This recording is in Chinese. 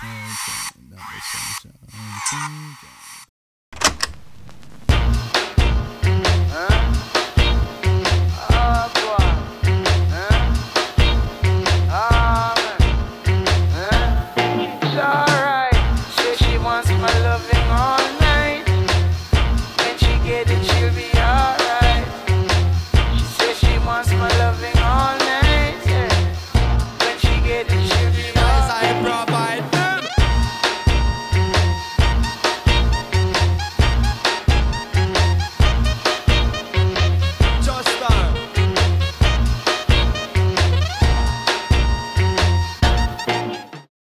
OK，那我想想，